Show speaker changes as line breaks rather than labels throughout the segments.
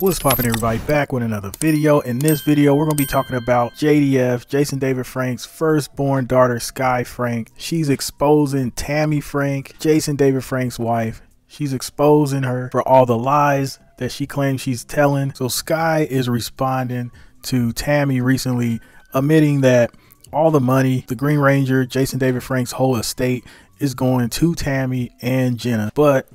What's poppin' everybody back with another video. In this video, we're to be talking about JDF, Jason David Frank's firstborn daughter, Skye Frank. She's exposing Tammie Frank, Jason David Frank's wife. She's exposing her for all the lies that she claims she's telling. So Skye is responding to Tammie recently, admitting that all the money, the Green Ranger, Jason David Frank's whole estate is going to Tammie and Jenna. But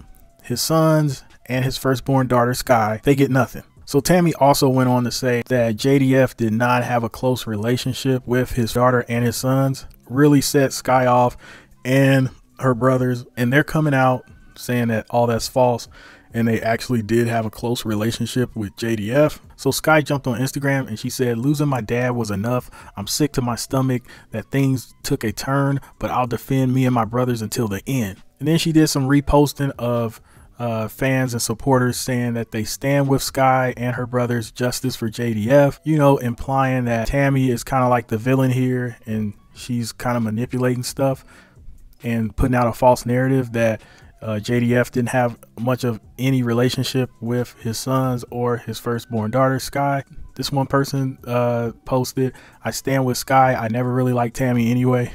his sons and his firstborn daughter, Skye, they get nothing. So Tammie also went on to say that JDF did not have a close relationship with his daughter and his sons, really set Skye off and her brothers, and they're coming out saying that all that's false and they actually did have a close relationship with JDF. So Skye jumped on Instagram and she said, losing my dad was enough. I'm sick to my stomach that things took a turn, but I'll defend me and my brothers until the end. And then she did some reposting of uh, fans and supporters saying that they stand with Skye and her brothers justice for JDF, you know, implying that Tammie is kind of like the villain here and she's kind of manipulating stuff and putting out a false narrative that uh, JDF didn't have much of any relationship with his sons or his firstborn daughter, Skye. This one person uh, posted, I stand with Skye. I never really liked Tammie anyway.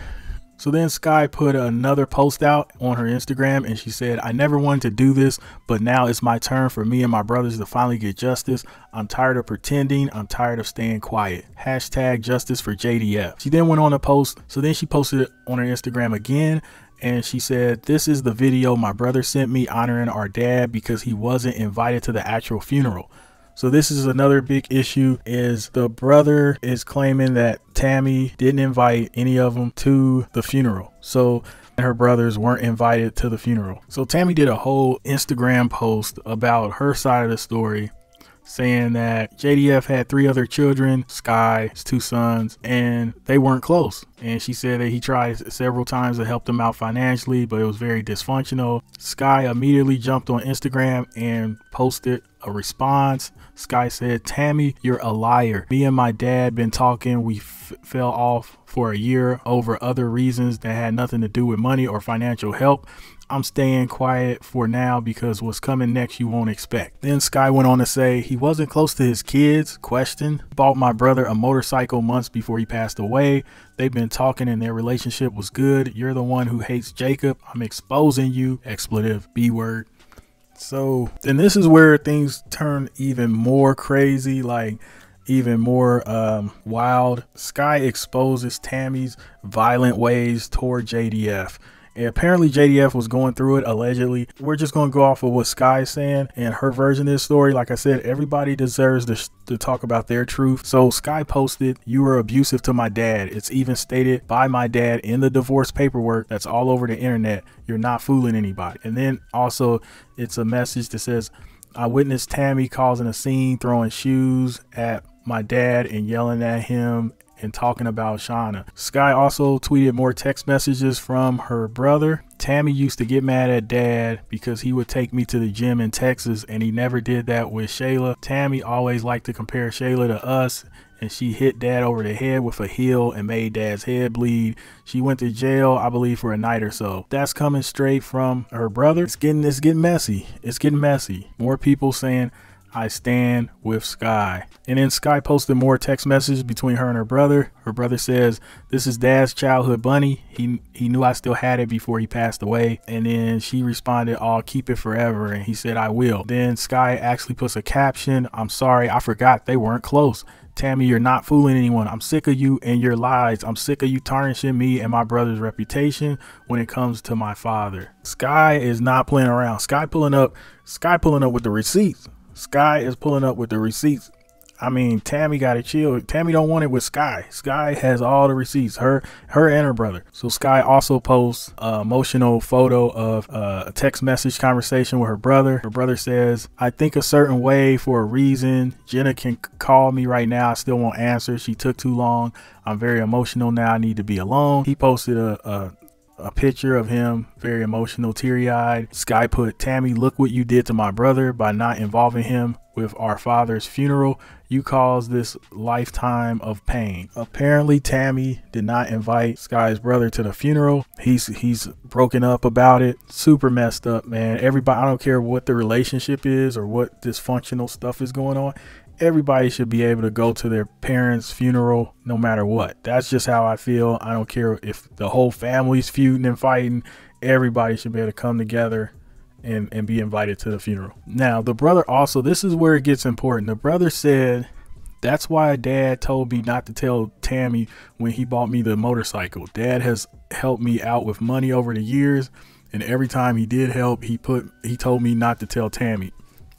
So then Skye put another post out on her Instagram and she said, I never wanted to do this, but now it's my turn for me and my brothers to finally get justice. I'm tired of pretending. I'm tired of staying quiet. Hashtag justice for JDF. She then went on to post. So then she posted it on her Instagram again and she said, This is the video my brother sent me honoring our dad because he wasn't invited to the actual funeral. So this is another big issue is the brother is claiming that Tammie didn't invite any of them to the funeral. So her brothers weren't invited to the funeral. So Tammie did a whole Instagram post about her side of the story saying that JDF had three other children, Skye, his two sons, and they weren't close. And she said that he tried several times to help them out financially, but it was very dysfunctional. Skye immediately jumped on Instagram and posted a response. Skye said, Tammie, you're a liar. Me and my dad been talking. We fell off for a year over other reasons that had nothing to do with money or financial help. I'm staying quiet for now because what's coming next you won't expect. Then Skye went on to say he wasn't close to his kids. Question. Bought my brother a motorcycle months before he passed away. They've been talking and their relationship was good. You're the one who hates Jacob. I'm exposing you. Expletive. B word. So, and this is where things turn even more crazy. Like, even more um, wild. Skye exposes Tammie's violent ways toward JDF. And apparently JDF was going through it allegedly. We're just going to go off of what Skye's saying and her version of this story. Like I said, everybody deserves to, to talk about their truth. So Skye posted, you were abusive to my dad. It's even stated by my dad in the divorce paperwork that's all over the internet. You're not fooling anybody. And then also it's a message that says, I witnessed Tammie causing a scene, throwing shoes at my dad and yelling at him and talking about Shauna. Skye also tweeted more text messages from her brother. Tammie used to get mad at dad because he would take me to the gym in Texas and he never did that with Shayla. Tammie always liked to compare Shayla to us and she hit dad over the head with a heel and made dad's head bleed. She went to jail, I believe, for a night or so. That's coming straight from her brother. It's getting it's getting messy. It's getting messy. More people saying I stand with Skye. And then Skye posted more text messages between her and her brother. Her brother says, This is dad's childhood bunny. He he knew I still had it before he passed away. And then she responded, I'll keep it forever. And he said, I will. Then Skye actually puts a caption, I'm sorry, I forgot they weren't close. Tammie, you're not fooling anyone. I'm sick of you and your lies. I'm sick of you tarnishing me and my brother's reputation when it comes to my father. Skye is not playing around. Skye pulling up, Skye pulling up with the receipts. Skye is pulling up with the receipts. I mean, Tammie got to chill. Tammie don't want it with Skye. Skye has all the receipts. Her, her and her brother. So Skye also posts a emotional photo of uh, a text message conversation with her brother. Her brother says, "I think a certain way for a reason. Jenna can call me right now. I still won't answer. She took too long. I'm very emotional now. I need to be alone." He posted a, a a picture of him, very emotional, teary eyed. Skye put, Tammie, look what you did to my brother by not involving him with our father's funeral. You caused this lifetime of pain. Apparently, Tammie did not invite Skye's brother to the funeral. He's he's broken up about it. Super messed up, man. Everybody, I don't care what the relationship is or what dysfunctional stuff is going on everybody should be able to go to their parents' funeral no matter what. That's just how I feel. I don't care if the whole family's feuding and fighting. Everybody should be able to come together and, and be invited to the funeral. Now, the brother also, this is where it gets important. The brother said, that's why dad told me not to tell Tammie when he bought me the motorcycle. Dad has helped me out with money over the years. And every time he did help, he put he told me not to tell Tammie.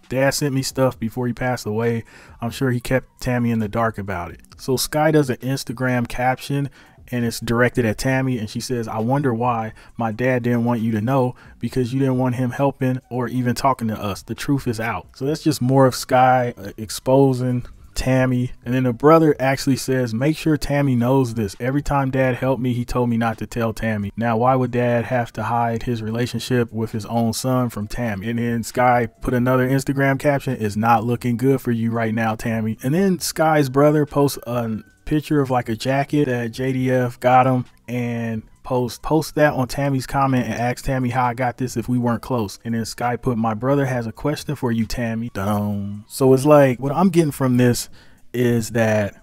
Dad sent me stuff before he passed away. I'm sure he kept Tammie in the dark about it. So Skye does an Instagram caption and it's directed at Tammie and she says, I wonder why my dad didn't want you to know because you didn't want him helping or even talking to us. The truth is out. So that's just more of Skye uh, exposing Tammie. And then the brother actually says, make sure Tammie knows this. Every time dad helped me, he told me not to tell Tammie. Now, why would dad have to hide his relationship with his own son from Tammie? And then Skye put another Instagram caption, is not looking good for you right now, Tammie. And then Skye's brother posts a picture of like a jacket that JDF got him and post post that on Tammie's comment and ask Tammie how I got this if we weren't close. And then Skye put my brother has a question for you, Tammie. Dum. So it's like what I'm getting from this is that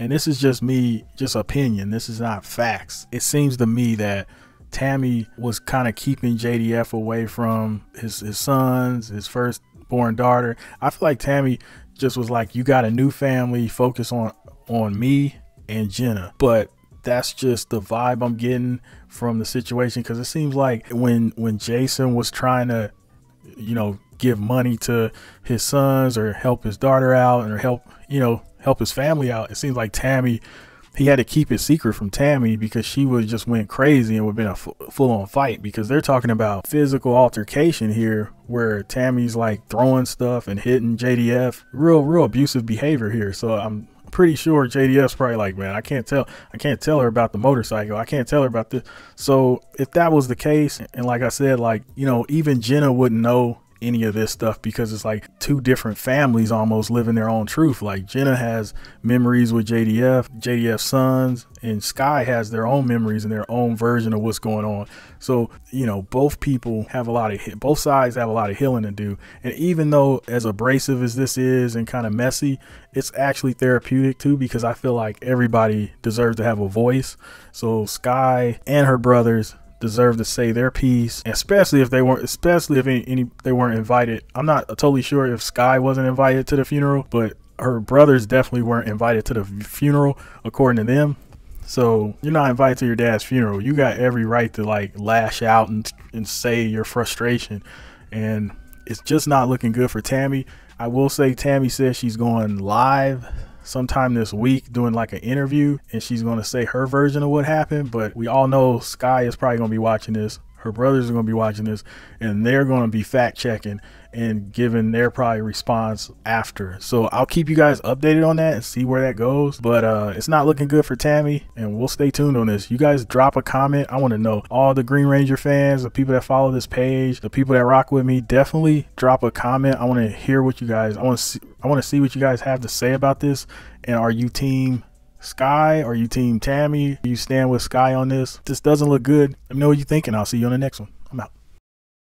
and this is just me, just opinion. This is not facts. It seems to me that Tammie was kind of keeping JDF away from his his sons, his firstborn daughter. I feel like Tammie just was like, "You got a new family. Focus on on me and Jenna." But that's just the vibe I'm getting from the situation because it seems like when when Jason was trying to, you know, give money to his sons or help his daughter out or help you know help his family out, it seems like Tammie he had to keep it secret from Tammie because she would just went crazy and would have been a full on fight because they're talking about physical altercation here where Tammie's like throwing stuff and hitting JDF. Real, real abusive behavior here. So I'm pretty sure JDF's probably like, man, I can't tell, I can't tell her about the motorcycle. I can't tell her about this. So if that was the case, and like I said, like, you know, even Jenna wouldn't know any of this stuff because it's like two different families almost living their own truth. Like Jenna has memories with JDF, JDF sons, and Skye has their own memories and their own version of what's going on. So, you know, both people have a lot of both sides have a lot of healing to do. And even though as abrasive as this is and kind of messy, it's actually therapeutic too because I feel like everybody deserves to have a voice. So Skye and her brothers deserve to say their piece, especially if they weren't, especially if any, any they weren't invited. I'm not totally sure if Skye wasn't invited to the funeral, but her brothers definitely weren't invited to the funeral, according to them. So you're not invited to your dad's funeral. You got every right to like lash out and and say your frustration, and it's just not looking good for Tammie. I will say Tammie says she's going live sometime this week doing like an interview and she's going to say her version of what happened. But we all know Skye is probably going to be watching this. Her brothers are going to be watching this and they're going to be fact checking and giving their probably response after. So I'll keep you guys updated on that and see where that goes. But uh, it's not looking good for Tammie, and we'll stay tuned on this. You guys drop a comment. I want to know all the Green Ranger fans, the people that follow this page, the people that rock with me. Definitely drop a comment. I want to hear what you guys. I want to see. I want to see what you guys have to say about this. And are you team Skye? Are you team Tammie? You stand with Skye on this? This doesn't look good. Let me know what you think, and I'll see you on the next one.